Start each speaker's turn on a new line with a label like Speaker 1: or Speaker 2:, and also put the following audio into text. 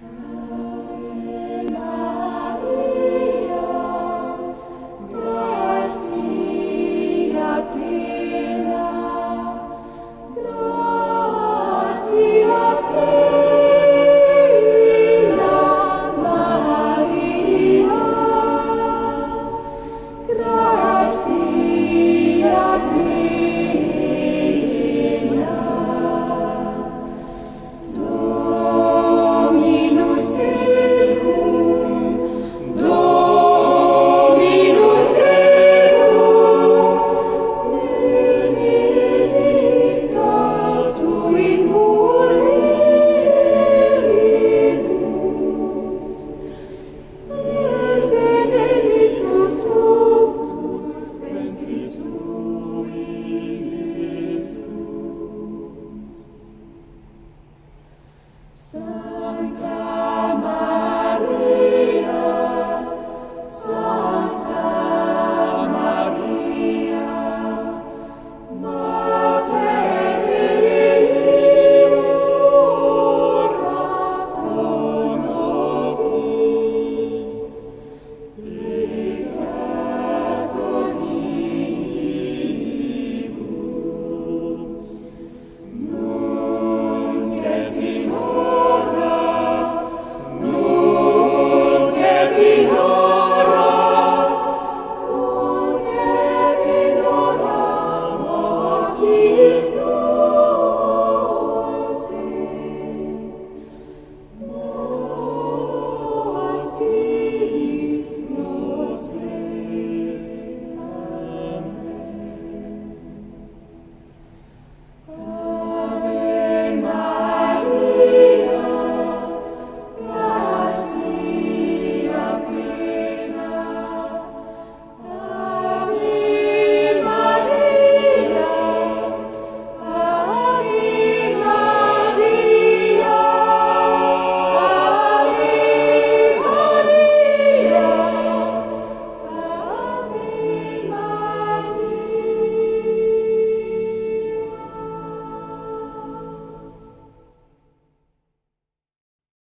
Speaker 1: Thank Sometimes.